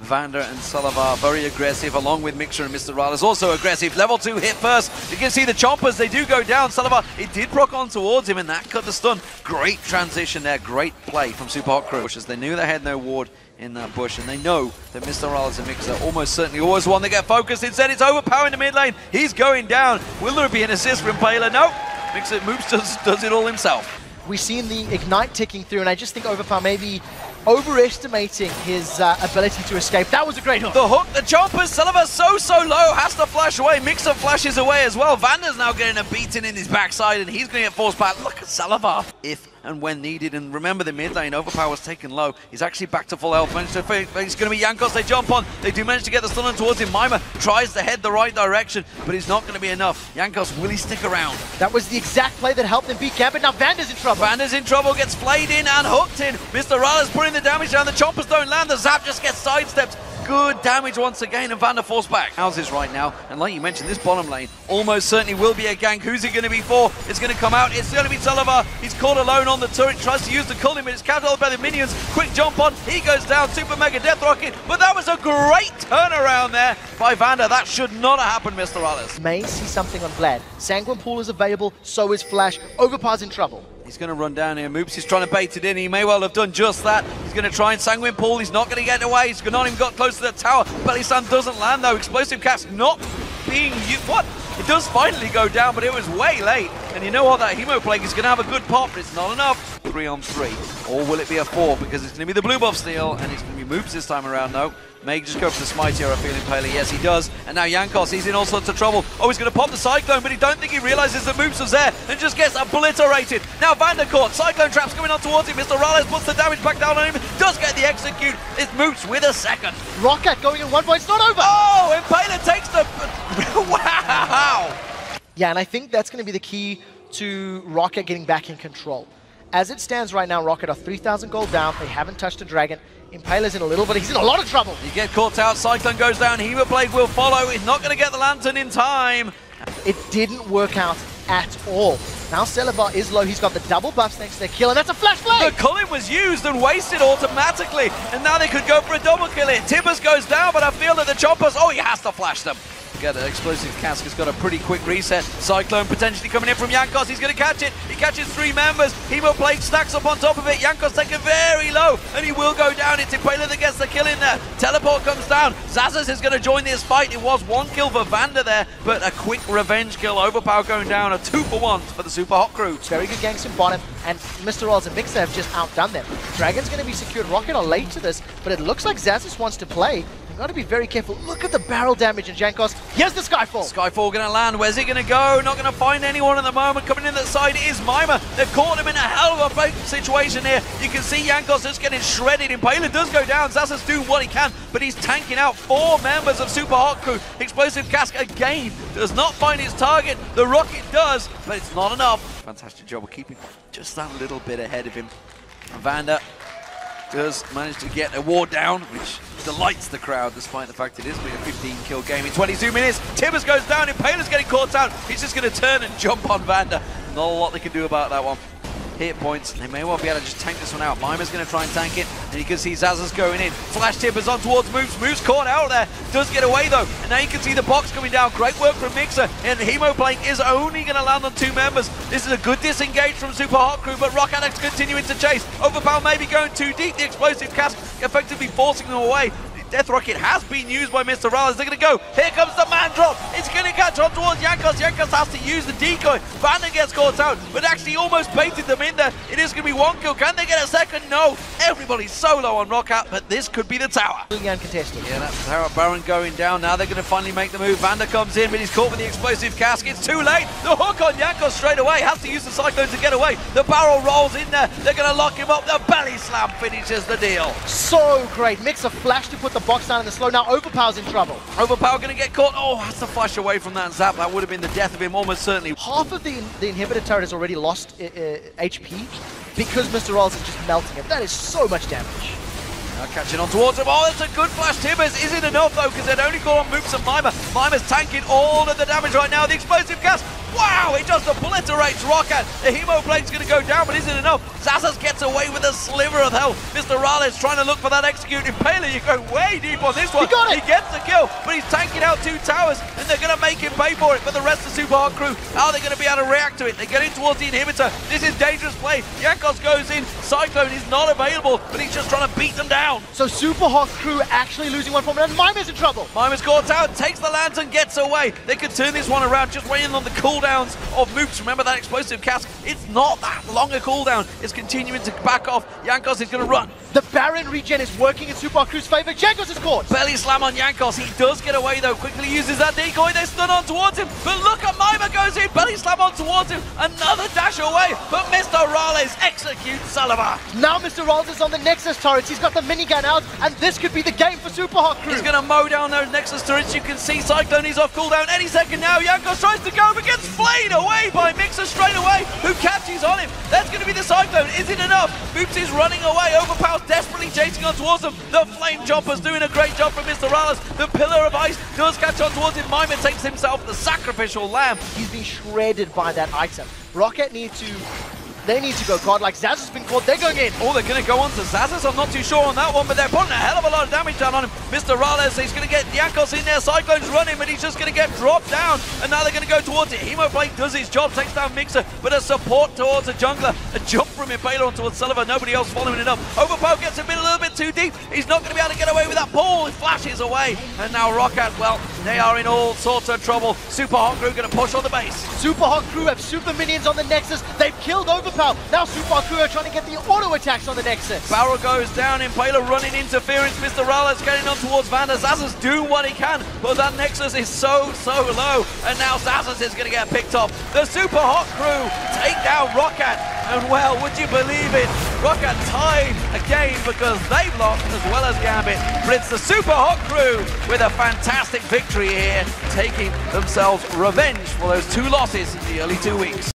Vander and Celaver very aggressive, along with Mixer and Mr. RalleZ is also aggressive. Level 2 hit first. You can see the chompers, they do go down. Celaver, it did proc on towards him, and that cut the stun. Great transition there, great play from Supa Hot Crew. They knew they had no ward in that bush, and they know that Mr. RalleZ and Mixer almost certainly always one to get focused. Instead, it's overpowering the mid lane. He's going down. Will there be an assist from Impaler? No. Mixer moves, does, does it all himself. We've seen the Ignite ticking through, and I just think Overpow maybe overestimating his uh, ability to escape. That was a great hook. The hook, the jumper, Celaver so, so low, has to flash away. Mixer flashes away as well. Vander's now getting a beating in his backside, and he's going to get forced back. Look at Celaver. If and when needed. And remember, the mid lane Overpow was taken low. He's actually back to full health. And so It's going to be Jankos. They jump on. They do manage to get the stun towards him. Mimer tries to head the right direction, but it's not going to be enough. Jankos, will he stick around? That was the exact play that helped him beat Gambit. Now Vander's in trouble. Vander's in trouble, gets flayed in and hooked in. Mr. RalleZ's putting the damage down. The chompers don't land. The zap just gets sidestepped good damage once again, and Vander forced back. Houses right now, and like you mentioned, this bottom lane almost certainly will be a gank. Who's it going to be for? It's going to come out. It's going to be Celaver. He's caught alone on the turret, tries to use the cooling, but it's countered by the minions. Quick jump on. He goes down. Super Mega Death Rocket. But that was a great turnaround there by Vander. That should not have happened, Mr. Alice. May see something on Vlad. Sanguine Pool is available, so is Flash. Overpow's in trouble. He's going to run down here. Moopz is trying to bait it in. He may well have done just that. He's going to try and sanguine pool. He's not going to get away. He's not even got close to the tower. Belly Slam doesn't land though. Explosive cask not being. What? It does finally go down, but it was way late. And you know what? That Hemo Plague is going to have a good pop, but it's not enough. Three on three. Or will it be a four? Because it's going to be the blue buff steal, and it's going to be Moopz this time around though. May just go for the smite here, I feel Impaler. Yes, he does. And now Jankos, he's in all sorts of trouble. Oh, he's going to pop the Cyclone, but he don't think he realizes that Moopz was there and just gets obliterated. Now Vandercourt, Cyclone traps coming on towards him. Mr. RalleZ puts the damage back down on him, does get the execute. It's Moopz with a second. Roccat going in one point, it's not over. Oh, Impaler takes the... wow! Yeah, and I think that's going to be the key to Roccat getting back in control. As it stands right now, Roccat are 3,000 gold down. They haven't touched a dragon. Impaler's in a little, but he's in a lot of trouble. You get caught out, Cyclone goes down, Hema Blade will follow. He's not going to get the Lantern in time. It didn't work out at all. Now Celaver is low, he's got the double buffs next to their kill, and that's a flash blade! The Culling was used and wasted automatically, and now they could go for a double kill it. Tibbers goes down, but I feel that the Chompers, oh, he has to flash them. Get an explosive cask has got a pretty quick reset. Cyclone potentially coming in from Jankos. He's going to catch it. He catches three members. Hemo Plague stacks up on top of it. Jankos taken very low, and he will go down. It's Impaler that gets the kill in there. Teleport comes down. Xaxus is going to join this fight. It was one kill for Vander there, but a quick revenge kill. Overpow going down. A two for one for the Supa Hot Crew. Very good ganks bottom, and Mr. Oz and Mixer have just outdone them. Dragon's going to be secured. Roccat are late to this, but it looks like Xaxus wants to play. Got to be very careful. Look at the barrel damage in Jankos. Here's the Skyfall. Skyfall to land. Where's he to go? Not to find anyone at the moment. Coming in that side is Mimer. They've caught him in a hell of a situation here. You can see Jankos just getting shredded. Impaler does go down. Xaxus doing what he can, but he's tanking out four members of Supa Hot Crew. Explosive Cask again does not find his target. The rocket does, but it's not enough. Fantastic job of keeping just that little bit ahead of him. Vander does manage to get a ward down, which delights the crowd, despite the fact it is being a 15-kill game in 22 minutes. Tibbers goes down, Impaler's getting caught out. He's just going to turn and jump on Vander. Not a lot they can do about that one hit points. They may well be able to just tank this one out. Mimer's going to try and tank it, and you can see Xaxus going in. Flash Tibbers on towards Moopz. Moopz caught out there. Does get away though, and now you can see the box coming down. Great work from Mixer, and Hemo Plague is only going to land on two members. This is a good disengage from Supa Hot Crew, but Rock Addicts continuing to chase. Overpow maybe going too deep. The explosive cask effectively forcing them away. Death Rocket has been used by Mr. RalleZ. They're going to go. Here comes the man drop. It's going to catch on towards Jankos. Jankos has to use the decoy. Vander gets caught out, but actually almost baited them in there. It is going to be one kill. Can they get a second? No. Everybody's solo on Roccat, but this could be the tower. contested. Yeah, that's the tower. Baron going down. Now they're going to finally make the move. Vander comes in, but he's caught with the explosive cask. It's too late. The hook on Jankos straight away. Has to use the Cyclone to get away. The barrel rolls in there. They're going to lock him up. The belly slam finishes the deal. So great. Mix a flash to put the box down in the slow. Now Overpow's in trouble. Overpow going to get caught. Oh, has to flash away from that zap. That would have been the death of him almost certainly. Half of the, the inhibitor turret has already lost uh, uh, HP because Mr. Rolls is just melting it. That is so much damage. Now catching on towards him. Oh, that's a good flash. Tibbers is it enough though because they'd only got on Moopz and Mimer. Mimer's tanking all of the damage right now. The explosive cask Wow, it just obliterates Roccat. The Hemoblade's going to go down, but is it enough? Xaxus gets away with a sliver of health. Mr. RalleZ trying to look for that execute. Impaler, you go way deep on this one. He got it. He gets the kill, but he's tanking out two towers, and they're going to make him pay for it. But the rest of the Supa Hot crew, are they going to be able to react to it? They get in towards the inhibitor. This is dangerous play. Jankos goes in. Cyclone is not available, but he's just trying to beat them down. So Supa Hot Crew actually losing one from it, and Mimer's in trouble. Mimer's caught out, takes the lantern, gets away. They could turn this one around, just waiting on the cooldowns of Moopz. Remember that explosive cask? It's not that long a cooldown. It's continuing to back off. Jankos is going to run. The Baron regen is working in Super Crew's favor. Jankos is caught. Belly slam on Jankos. He does get away though. Quickly uses that decoy. They stun on towards him. But look at Mimer goes in. Belly slam on towards him. Another dash away. But Mr. RalleZ executes Celaver. Now Mr. RalleZ is on the Nexus turrets. He's got the minigun out, and this could be the game for Supa Hot Crew. He's going to mow down those Nexus turrets. You can see Cyclone is off cooldown any second now. Jankos tries to go, but gets flayed away by Mixer straight away, who catches on him. That's going to be the Cyclone. Is it enough? Moopz is running away. Overpow's desperately chasing on towards them. The Flame Jumper's doing a great job from Mr. RalleZ. The Pillar of Ice does catch on towards him. Mimer takes himself the sacrificial lamb. He's been shredded by that item. Roccat need to they need to go card. Like Zaz has been caught, they're going in. Oh, they're going to go on to Xaxus. I'm not too sure on that one, but they're putting a hell of a lot of damage down on him. Mr. RalleZ, he's going to get Jankos in there. Cyclone's running, but he's just going to get dropped down. And now they're going to go towards it. Hemoblade does his job, takes down Mixer, but a support towards a jungler. A jump from Impaler on towards Celaver. Nobody else following it up. Overpow gets a bit a little bit too deep. He's not going to be able to get away with that ball. He flashes away. And now Roccat, well, they are in all sorts of trouble. Supa Hot Crew going to push on the base. Supa Hot Crew have super minions on the Nexus. They've killed Overpow. Now Supa Hot Crew are trying to get the auto attacks on the Nexus. Barrel goes down, Impaler running interference. Mr. RalleZ getting on towards Vander. Xaxus doing what he can, but that Nexus is so, so low. And now Xaxus is going to get picked up. The Supa Hot Crew take down Roccat. And well, would you believe it? Roccat tied a game because they've lost as well as Gambit. But it's the Supa Hot Crew with a fantastic victory here, taking themselves revenge for those two losses in the early two weeks.